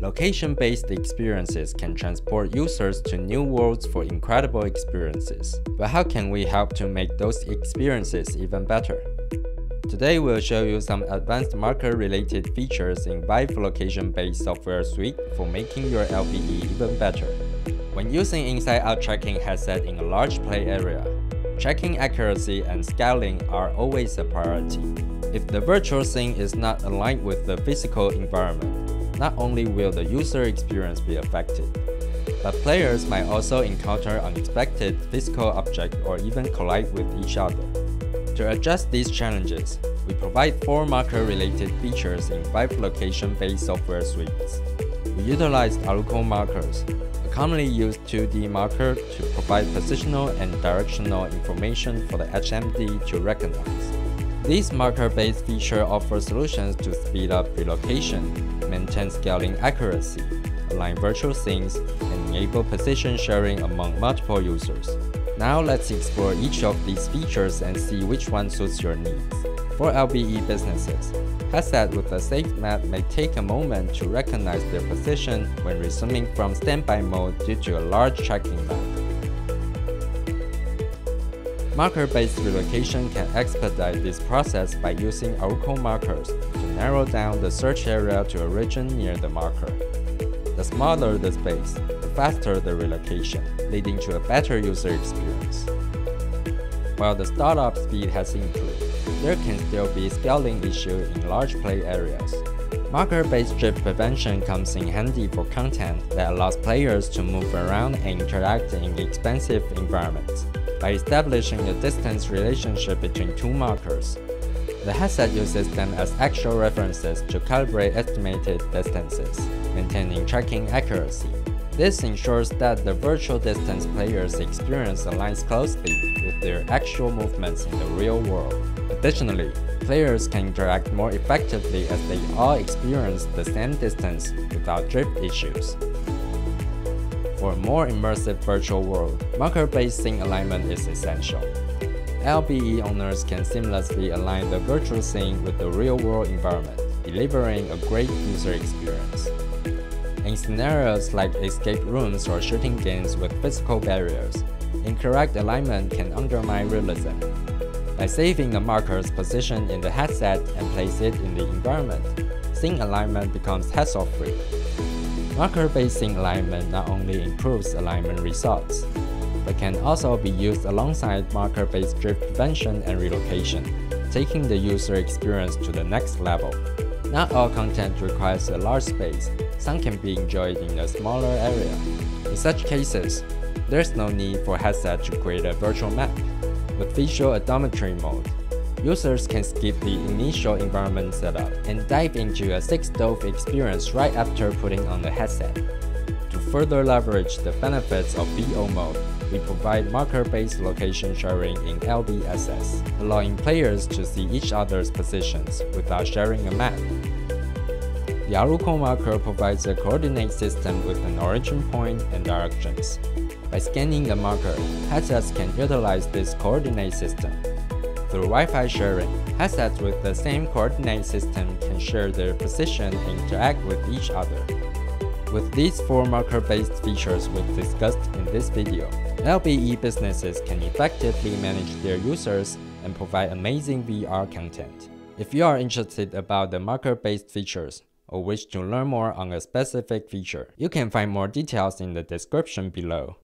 Location-based experiences can transport users to new worlds for incredible experiences. But how can we help to make those experiences even better? Today we'll show you some advanced marker-related features in Vive location-based software suite for making your LBE even better. When using inside-out tracking headset in a large play area, tracking accuracy and scaling are always a priority. If the virtual scene is not aligned with the physical environment, not only will the user experience be affected, but players might also encounter unexpected physical objects or even collide with each other. To address these challenges, we provide four marker-related features in Vive location-based software suites. We utilize ArUco markers, a commonly used 2D marker to provide positional and directional information for the HMD to recognize. This marker-based feature offers solutions to speed up relocation, maintain scaling accuracy, align virtual scenes, and enable position sharing among multiple users. Now let's explore each of these features and see which one suits your needs. For LBE businesses, headset with a safe map may take a moment to recognize their position when resuming from standby mode due to a large tracking map. Marker-based relocation can expedite this process by using ArUco markers narrow down the search area to a region near the marker. The smaller the space, the faster the relocation, leading to a better user experience. While the startup speed has improved, there can still be scaling issues in large play areas. Marker-based drift prevention comes in handy for content that allows players to move around and interact in expansive environments by establishing a distance relationship between two markers. The headset uses them as actual references to calibrate estimated distances, maintaining tracking accuracy. This ensures that the virtual distance players experience aligns closely with their actual movements in the real world. Additionally, players can interact more effectively as they all experience the same distance without drift issues. For a more immersive virtual world, marker-based alignment is essential. LBE owners can seamlessly align the virtual scene with the real-world environment, delivering a great user experience. In scenarios like escape rooms or shooting games with physical barriers, incorrect alignment can undermine realism. By saving the marker's position in the headset and place it in the environment, scene alignment becomes hassle-free. Marker-based scene alignment not only improves alignment results, but can also be used alongside marker-based drift prevention and relocation, taking the user experience to the next level. Not all content requires a large space, some can be enjoyed in a smaller area. In such cases, there's no need for headset to create a virtual map. With visual odometry mode, users can skip the initial environment setup and dive into a 6-DoF experience right after putting on the headset. Further leverage the benefits of VO mode, we provide marker-based location sharing in LBSS, allowing players to see each other's positions without sharing a map. The ArUco marker provides a coordinate system with an origin point and directions. By scanning the marker, headsets can utilize this coordinate system through Wi-Fi sharing, headsets with the same coordinate system can share their position and interact with each other. With these four marker-based features we've discussed in this video, LBE businesses can effectively manage their users and provide amazing VR content. If you are interested about the marker-based features or wish to learn more on a specific feature, you can find more details in the description below.